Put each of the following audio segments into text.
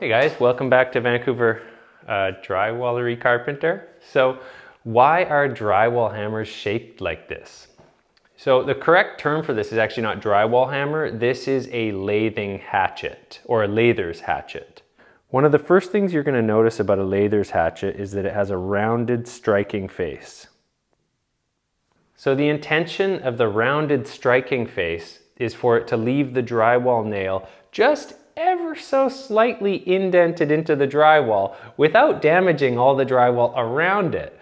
Hey guys, welcome back to Vancouver uh, Drywallery Carpenter. So why are drywall hammers shaped like this? So the correct term for this is actually not drywall hammer, this is a lathing hatchet or a lather's hatchet. One of the first things you're gonna notice about a lather's hatchet is that it has a rounded striking face. So the intention of the rounded striking face is for it to leave the drywall nail just ever so slightly indented into the drywall without damaging all the drywall around it.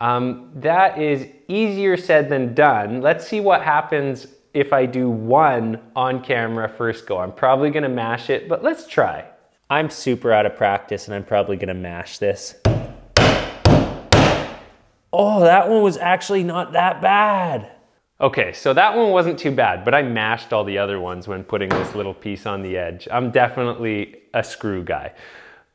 Um, that is easier said than done. Let's see what happens if I do one on camera first go. I'm probably gonna mash it, but let's try. I'm super out of practice and I'm probably gonna mash this. Oh, that one was actually not that bad. Okay, so that one wasn't too bad, but I mashed all the other ones when putting this little piece on the edge. I'm definitely a screw guy.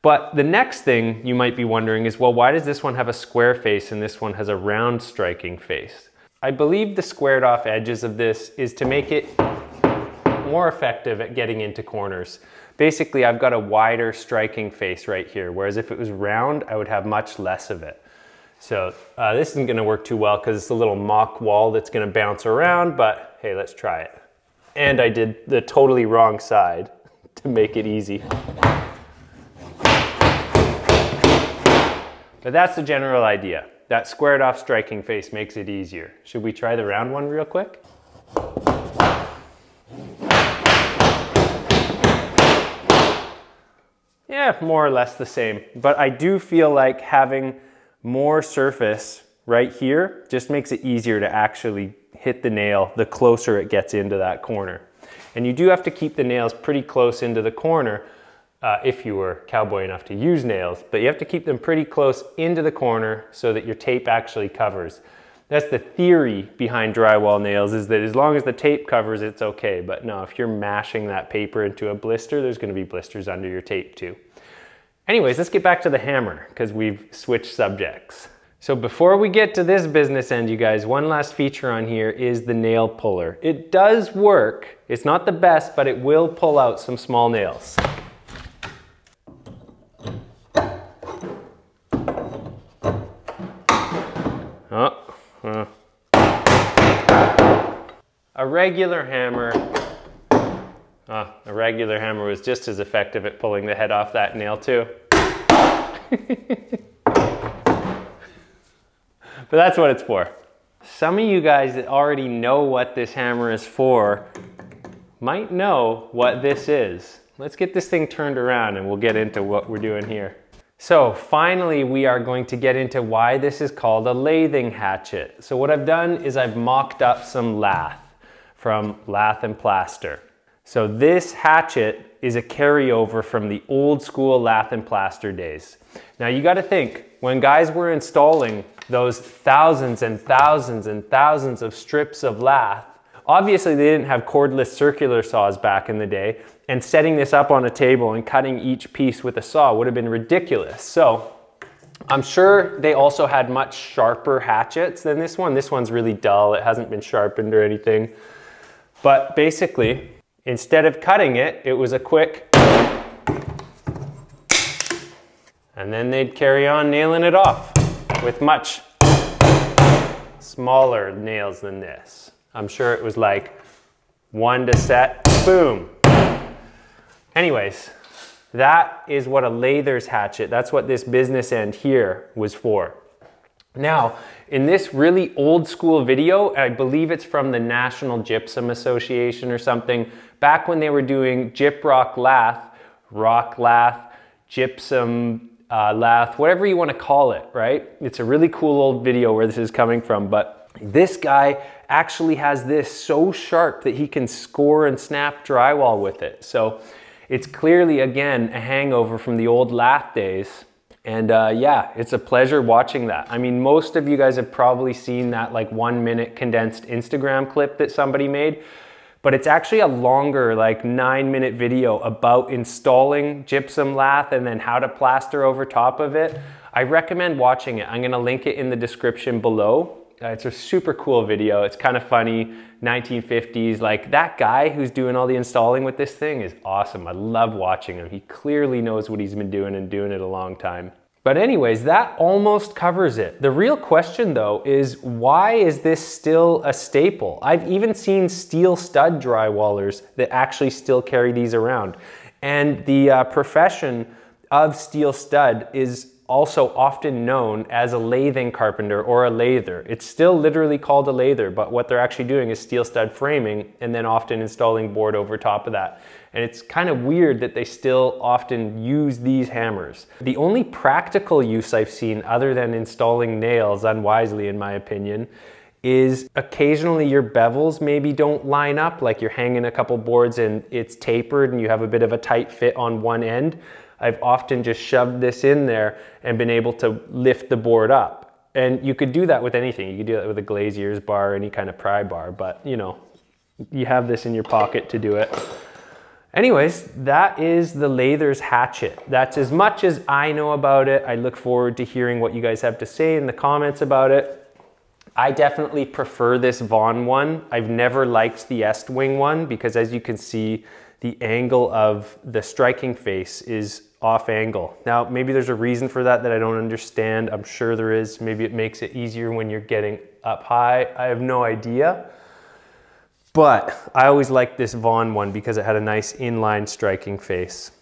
But the next thing you might be wondering is, well, why does this one have a square face and this one has a round striking face? I believe the squared off edges of this is to make it more effective at getting into corners. Basically, I've got a wider striking face right here, whereas if it was round, I would have much less of it. So uh, this isn't gonna work too well because it's a little mock wall that's gonna bounce around, but hey, let's try it. And I did the totally wrong side to make it easy. But that's the general idea. That squared off striking face makes it easier. Should we try the round one real quick? Yeah, more or less the same. But I do feel like having more surface right here just makes it easier to actually hit the nail the closer it gets into that corner. And you do have to keep the nails pretty close into the corner uh, if you were cowboy enough to use nails, but you have to keep them pretty close into the corner so that your tape actually covers. That's the theory behind drywall nails is that as long as the tape covers, it's okay. But no, if you're mashing that paper into a blister, there's gonna be blisters under your tape too. Anyways, let's get back to the hammer because we've switched subjects. So before we get to this business end, you guys, one last feature on here is the nail puller. It does work. It's not the best, but it will pull out some small nails. Oh, uh. A regular hammer uh, a regular hammer was just as effective at pulling the head off that nail too. but that's what it's for. Some of you guys that already know what this hammer is for might know what this is. Let's get this thing turned around and we'll get into what we're doing here. So finally, we are going to get into why this is called a lathing hatchet. So what I've done is I've mocked up some lath from Lath and Plaster. So this hatchet is a carryover from the old school lath and plaster days. Now you gotta think, when guys were installing those thousands and thousands and thousands of strips of lath, obviously they didn't have cordless circular saws back in the day, and setting this up on a table and cutting each piece with a saw would have been ridiculous. So I'm sure they also had much sharper hatchets than this one. This one's really dull, it hasn't been sharpened or anything. But basically, Instead of cutting it, it was a quick, and then they'd carry on nailing it off with much smaller nails than this. I'm sure it was like one to set, boom. Anyways, that is what a lather's hatchet, that's what this business end here was for. Now, in this really old school video, I believe it's from the National Gypsum Association or something, back when they were doing gyp rock lath, rock lath, gypsum uh, lath, whatever you want to call it, right? It's a really cool old video where this is coming from, but this guy actually has this so sharp that he can score and snap drywall with it. So it's clearly, again, a hangover from the old lath days. And uh, yeah, it's a pleasure watching that. I mean, most of you guys have probably seen that like one minute condensed Instagram clip that somebody made, but it's actually a longer, like nine minute video about installing gypsum lath and then how to plaster over top of it. I recommend watching it. I'm gonna link it in the description below. Uh, it's a super cool video. It's kind of funny, 1950s. Like that guy who's doing all the installing with this thing is awesome. I love watching him. He clearly knows what he's been doing and doing it a long time. But anyways, that almost covers it. The real question though is why is this still a staple? I've even seen steel stud drywallers that actually still carry these around. And the uh, profession of steel stud is also often known as a lathing carpenter or a lather. It's still literally called a lather, but what they're actually doing is steel stud framing and then often installing board over top of that. And it's kind of weird that they still often use these hammers. The only practical use I've seen other than installing nails unwisely in my opinion is occasionally your bevels maybe don't line up, like you're hanging a couple boards and it's tapered and you have a bit of a tight fit on one end. I've often just shoved this in there and been able to lift the board up. And you could do that with anything. You could do that with a Glazier's bar, any kind of pry bar, but you know, you have this in your pocket to do it. Anyways, that is the Lather's hatchet. That's as much as I know about it. I look forward to hearing what you guys have to say in the comments about it. I definitely prefer this Vaughn one. I've never liked the Estwing one because as you can see, the angle of the striking face is off angle. Now, maybe there's a reason for that that I don't understand. I'm sure there is. Maybe it makes it easier when you're getting up high. I have no idea. But I always liked this Vaughn one because it had a nice inline striking face.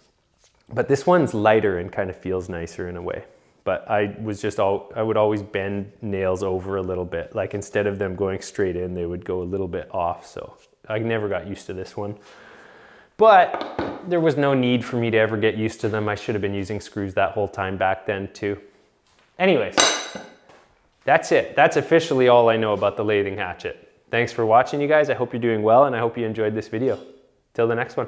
But this one's lighter and kind of feels nicer in a way but I was just all, I would always bend nails over a little bit. Like instead of them going straight in, they would go a little bit off. So I never got used to this one. But there was no need for me to ever get used to them. I should have been using screws that whole time back then too. Anyways, that's it. That's officially all I know about the lathing hatchet. Thanks for watching you guys. I hope you're doing well and I hope you enjoyed this video. Till the next one.